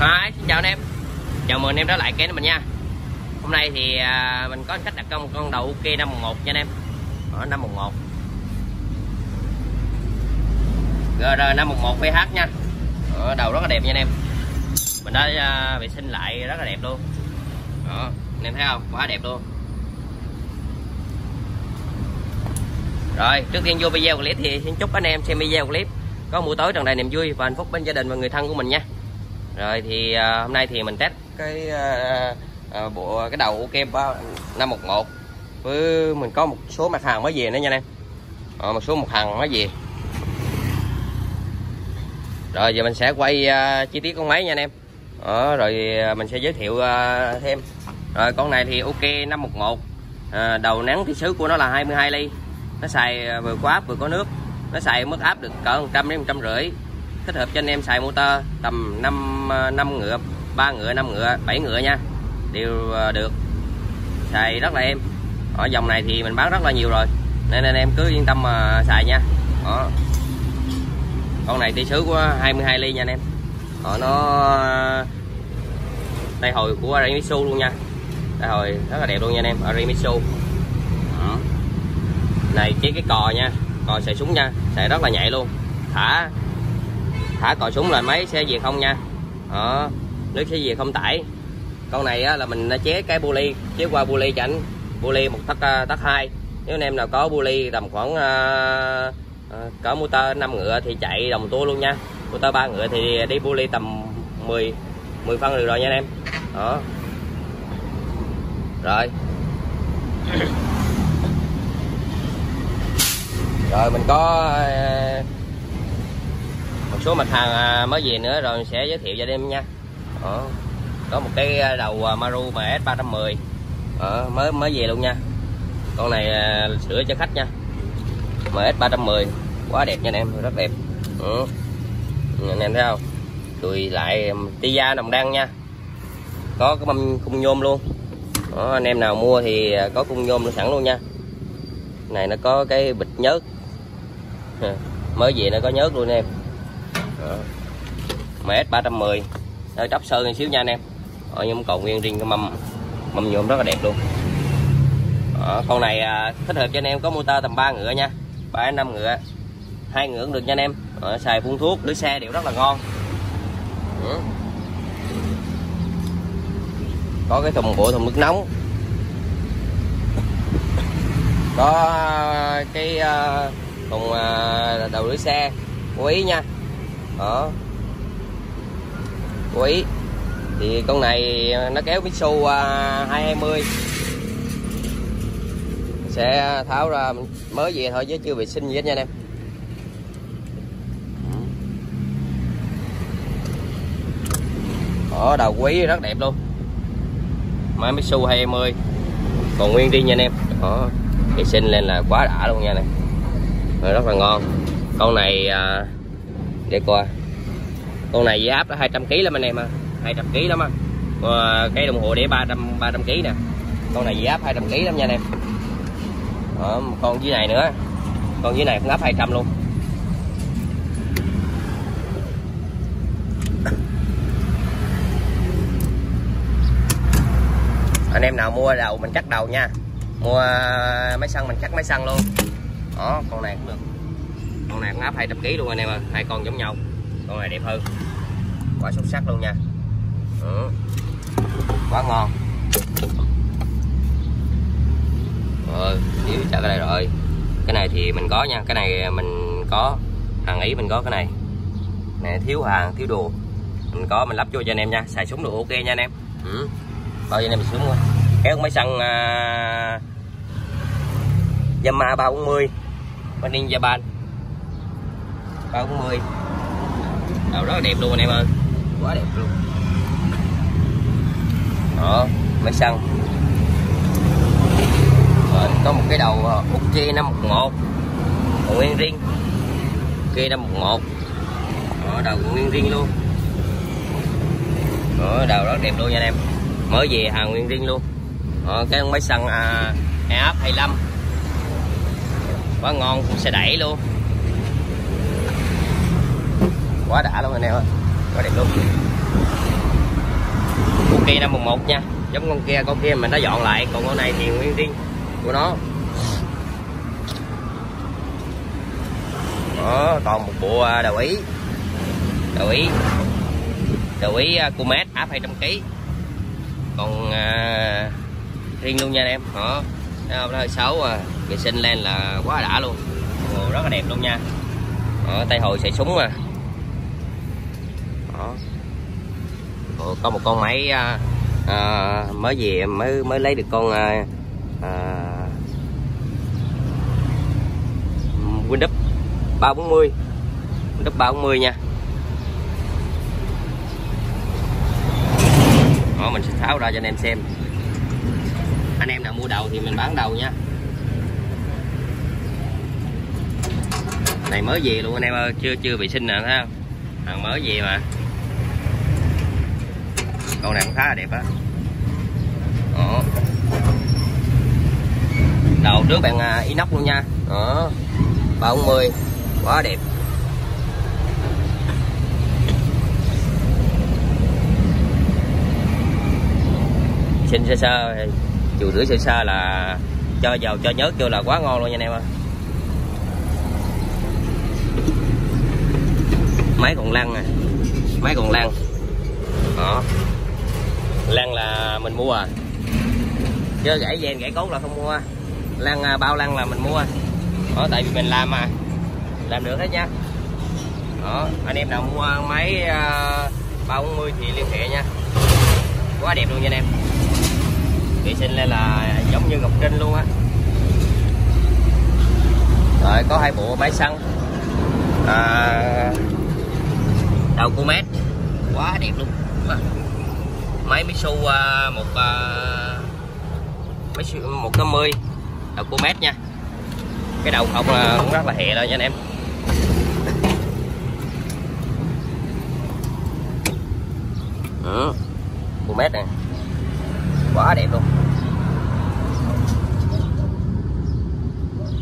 Hi, xin chào anh em. Chào mừng anh em trở lại kênh mình nha. Hôm nay thì à, mình có khách đặt con con đầu UK 511 nha anh em. Ở 511 GR 511 VH nha. Ở đầu rất là đẹp nha anh em. Mình đã à, vệ sinh lại rất là đẹp luôn. Đó, anh em thấy không? Quá đẹp luôn. Rồi, trước tiên vô video clip thì xin chúc anh em xem video clip có buổi tối tràn đầy niềm vui và hạnh phúc bên gia đình và người thân của mình nha rồi thì uh, hôm nay thì mình test cái uh, uh, bộ cái đầu kem 511 với mình có một số mặt hàng mới về nữa nha anh em. À, một số mặt hàng mới về. Rồi giờ mình sẽ quay uh, chi tiết con máy nha anh em. Ờ, à, rồi mình sẽ giới thiệu uh, thêm. Rồi con này thì ok 511 à, đầu nắng thì xứ của nó là 22 ly. Nó xài vừa có áp vừa có nước. Nó xài mức áp được cỡ 100 đến 150 thích hợp cho anh em xài motor tầm 5 5 à, ngựa 3 ngựa 5 ngựa 7 ngựa nha. Đều à, được. Xài rất là êm ở dòng này thì mình bán rất là nhiều rồi. Nên anh em cứ yên tâm mà xài nha. Đó. con này tỷ số của 22 ly nha anh em. Đó, nó à, tay hồi của Arimitsu luôn nha. Tay hồi rất là đẹp luôn nha anh em Arimitsu này chế cái cò nha. Cò xài súng nha. Xài rất là nhạy luôn. Thả thả cò súng là máy sẽ về không nha? Đó nước sẽ về không tải. Con này á, là mình chế cái bu ly chế qua bu ly cho ảnh bu ly một tấc à, tấc hai. Nếu anh em nào có bu ly tầm khoảng uh, uh, cỡ motor 5 ngựa thì chạy đồng tua luôn nha. Motor 3 ngựa thì đi bu ly tầm 10 10 phân được rồi nha anh em. Đó. Rồi. Rồi mình có một số mặt hàng à, mới về nữa rồi mình sẽ giới thiệu cho em nha. Đó. có một cái à, đầu à, Maru MS 310 đó, mới mới về luôn nha. Con này sửa cho khách nha. MS 310 quá đẹp nha anh em rất đẹp. Ừ. anh em thấy không? Đùi lại um, ti da đồng đăng nha. Có cái mâm cung nhôm luôn. Đó, anh em nào mua thì có cung nhôm luôn sẵn luôn nha. Này nó có cái bịch nhớt. Mới về nó có nhớt luôn em ms 310 hơi chóc sơn một xíu nha anh em. Ở nhưng còn nguyên riêng cái mâm mâm nhuộm rất là đẹp luôn. Đó, con này à, thích hợp cho anh em có motor tầm 3 ngựa nha. 3 năm ngựa. Hai ngựa cũng được nha anh em. Ở xài phun thuốc lưới xe đều rất là ngon. Ừ. có cái thùng bộ thùng nước nóng. Có à, cái uh, thùng à, đầu lưới xe. Quý nha. Ờ. đó quý thì con này nó kéo Mitsu uh, 220 sẽ tháo ra mới về thôi chứ chưa vệ sinh gì hết nha anh em. Ở đầu quý rất đẹp luôn. Máy Mitsu 220 còn nguyên đi nha anh em. Đó vệ sinh lên là quá đã luôn nha này rất là ngon. Con này uh, để coi. Con này giá áp là 200 kg lắm anh em à 200 kg lắm á. À, cái đồng hồ để 300 300 kg nè. Con này giá áp 200 kg lắm nha anh em. Đó, con dưới này nữa. Con dưới này cũng áp 200 luôn. Anh em nào mua đầu mình cắt đầu nha. Mua máy xăng mình cắt máy xăng luôn. Đó con này cũng được con này cũng áp 200 kg luôn anh em ơi hai con giống nhau. Con này đẹp hơn. Quá xuất sắc luôn nha. Ừ. quá ngon. Rồi tiêu trả cái này rồi. Cái này thì mình có nha cái này mình có hàng ý mình có cái này. Này thiếu hàng thiếu đồ. Mình có mình lắp vô cho anh em nha xài súng được ok nha anh em. Ừ. bao giờ anh em xuống luôn. Kéo máy xăng uh, à, Yamaha 340 Manin Japan 340 đầu rất là đẹp luôn anh em ơi. Quá đẹp luôn. Đó máy xăng. Rồi có một cái đầu Uchi 511 còn nguyên riêng kia 511 đó, đầu nguyên riêng luôn. Đó, đầu rất đẹp luôn nha anh em. Mới về hàng nguyên riêng luôn. Đó, cái máy xăng à, EF 25 quá ngon cũng sẽ đẩy luôn quá đã luôn anh em ơi. Quá đẹp luôn. Ok 511 nha. Giống con kia con kia mình đã dọn lại. Còn con này thì nguyên riêng của nó. Đó còn một bộ à, đầu ý. Đầu ý. Đầu ý à, cô mét áp 200 kg còn à, riêng luôn nha anh em. Đó. Nó hơi xấu à. Vệ sinh lên là quá đã luôn. Ồ, rất là đẹp luôn nha. Ở tay hồi xài súng mà đó Ồ, có một con máy à, à, mới về mới mới lấy được con à, à, Windows 340 Windows 340 nha. Đó, mình sẽ tháo ra cho anh em xem. Anh em nào mua đầu thì mình bán đầu nha. Này mới về luôn anh em ơi. Chưa chưa vệ sinh nè thấy không? Hàng mới về mà con này cũng khá là đẹp á. Đó. Đầu trước bạn à, inox luôn nha. Đó. Ba mười, quá đẹp. Xin sơ sơ chiều rưỡi sơ sơ là cho dầu cho nhớt vô là quá ngon luôn nha anh em ơi. Máy còn lăn à máy còn lăn. Đó lăng là mình mua. À chứ gãy gen gãy cốt là không mua. Lăng à, bao lăng là mình mua. Đó tại vì mình làm mà. Làm được hết nha. Đó anh em nào mua máy à, uh, 340 thì liên hệ nha. Quá đẹp luôn nha anh em. Vệ sinh lên là giống như ngọc trinh luôn á. Rồi có hai bộ máy xăng. À, đầu của mét quá đẹp luôn máy Mitsu uh, một à, uh, máy một trăm mươi. Đầu cua mét nha. Cái đầu không uh, à, cũng rất là hẹ rồi nha anh em. Ừ. mét này quá đẹp luôn.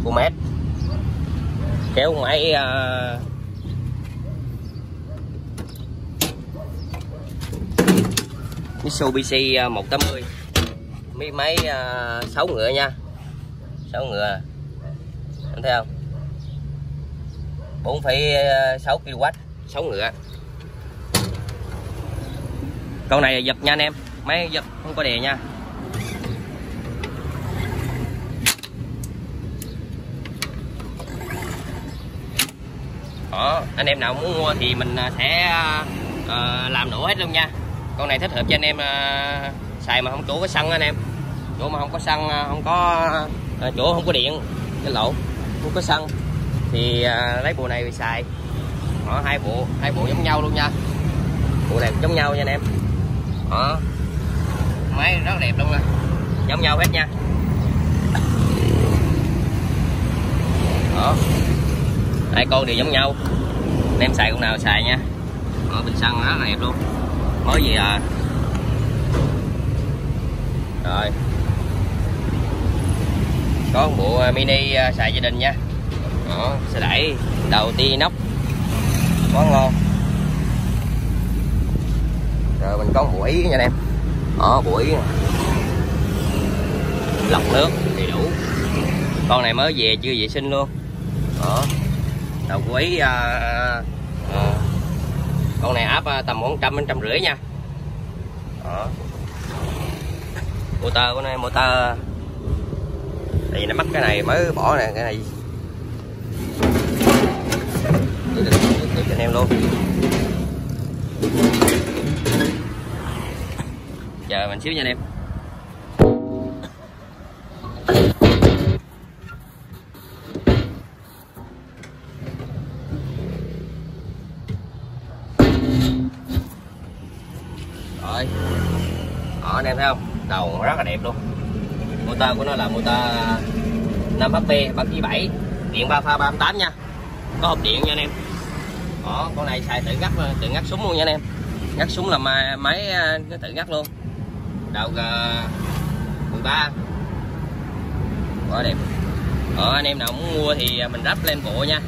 Cua mét kéo máy uh, à, Mitsubishi à, 180 mấy máy à, uh, 6 ngựa nha. 6 ngựa. Anh thấy không? 4,6 kW 6 ngựa. Con này giật nha anh em. Máy giật không có đè nha. Đó anh em nào muốn mua thì mình à, sẽ uh, làm đủ hết luôn nha con này thích hợp cho anh em à, xài mà không chỗ có xăng anh em. Chỗ mà không có xăng à, không có à, chỗ không có điện cái lỗ không có xăng. Thì à, lấy bộ này xài. Đó, hai bộ hai bộ giống nhau luôn nha. Bộ này giống nhau nha anh em. Đó máy rất đẹp luôn nè. Giống nhau hết nha. Đó. Hai con đều giống nhau. Anh em xài con nào xài nha. Ở bình xăng rất là đẹp luôn mới gì à? Rồi. Có một bộ à, mini à, xài gia đình nha. Đó, xe đẩy đầu ti nóc quá ngon rồi mình có một bộ ý nha anh em. Đó bộ ý. Lọc nước đầy đủ. Con này mới về chưa vệ sinh luôn. Đó. Đầu quý à, con này áp à, tầm khoảng trăm đến trăm rưỡi nha. Đó. Motor của nó, motor. Thì nó mất cái này mới bỏ nè, cái này. Cho anh em luôn. Chờ mình xíu nha anh em. Rồi đó anh em thấy không? Đầu rất là đẹp luôn. Motor của nó là motor 5 HP 397 điện 3 pha 38 nha. Có hộp điện nha anh em. Đó con này xài tự ngắt tự ngắt súng luôn nha anh em. Ngắt súng là máy à, nó tự ngắt luôn. Đầu à, G 13 quá đẹp. Ở anh em nào muốn mua thì mình ráp lên bộ nha.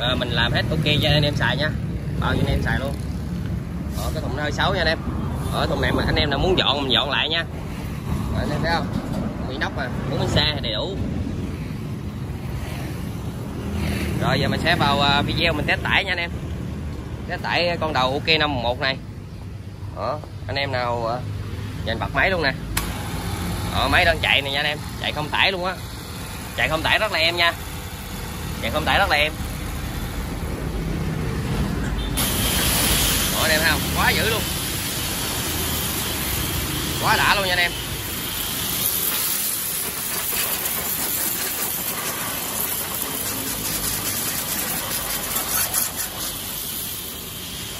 À, mình làm hết ok cho anh em xài nha. Bao nhiêu anh em xài luôn. Ở cái thùng nó hơi xấu nha anh em ở thùng này mà anh em nào muốn dọn mình dọn lại nha. Anh em thấy không? Bị nóc mà bốn bánh xe đầy đủ. Rồi giờ mình sẽ vào à, video mình test tải nha anh em. Test tải con đầu ok 511 này. Đó anh em nào dành bật máy luôn nè. Đó, máy đang chạy này nha anh em. Chạy không tải luôn á. Chạy không tải rất là em nha. Chạy không tải rất là em. Đó anh em thấy không? Quá dữ luôn quá đã luôn nha anh em.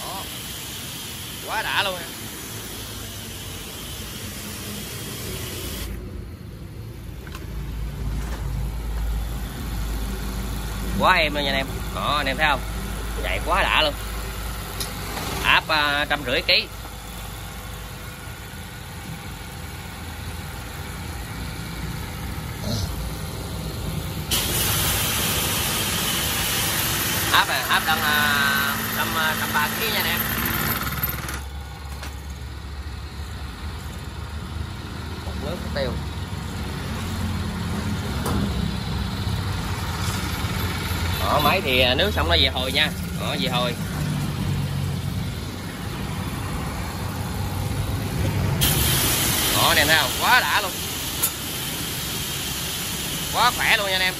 Đó. quá đã luôn em quá em luôn nha anh em. Đó, anh em thấy không? Chạy quá đã luôn. Áp à, trăm rưỡi ký. Áp đang à, trăm à, trăm ba kg nha anh em. Một nước tiêu. Ở máy thì à, nước xong nó về hồi nha. Ở về hồi. Đó anh em thấy không? Quá đã luôn. Quá khỏe luôn nha anh em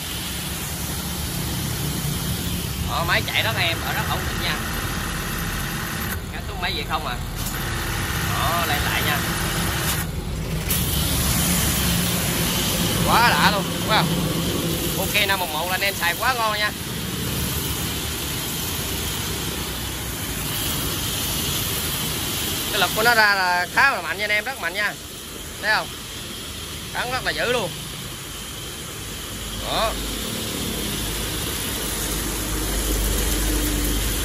ở máy chạy rất em ở rất ổn định nha. Cái xuống máy gì không à? Ờ, đó lên lại nha. Quá đã luôn, đúng không? Ok 511 là anh em xài quá ngon nha. Cái lực của nó ra là khá là mạnh nha anh em, rất mạnh nha. Thấy không? Cắn rất là dữ luôn. Đó.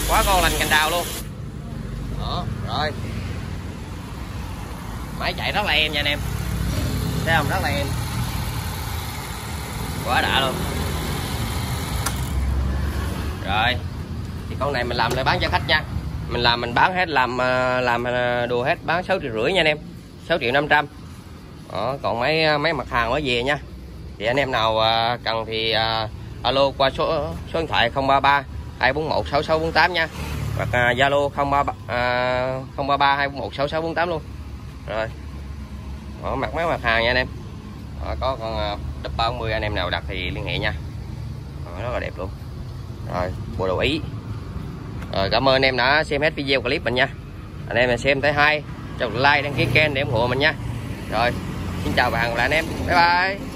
Quá ngon lành cành đào luôn. Đó rồi. Máy chạy rất là em nha anh em. Thấy không? Rất là em. Quá đã luôn. Rồi. Thì con này mình làm lại bán cho khách nha. Mình làm mình bán hết làm à, làm à, đồ hết bán 6 triệu rưỡi nha anh em. 6 triệu 500 đó, còn mấy à, mấy mặt hàng ở về nha. Thì anh em nào cần thì alo qua số số điện thoại 033 241 6648 nha. Hoặc à, Zalo uh, 033 uh, 033 241 6648 luôn. Rồi. Đó, mặt máy mặt hàng nha anh em. Đó, có con uh, đập 30 anh em nào đặt thì liên hệ nha. Đó, rất là đẹp luôn. Rồi bộ đồ ý. Rồi cảm ơn anh em đã xem hết video clip mình nha. Anh em xem tới hai cho like đăng ký kênh để ủng hộ mình nha. Rồi xin chào bạn và anh em. Bye bye.